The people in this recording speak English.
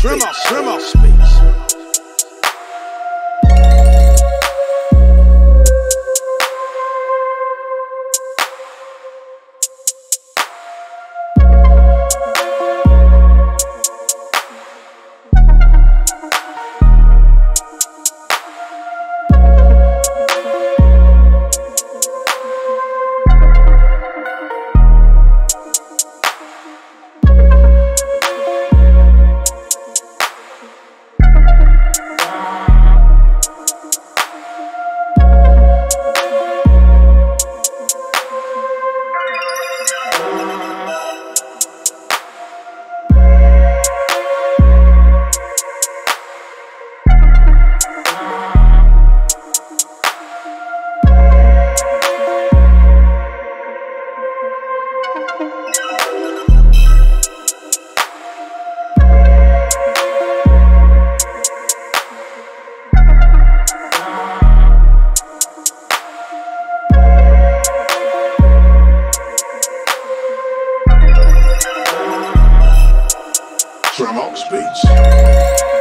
Tremor, tremor speaks. Tremor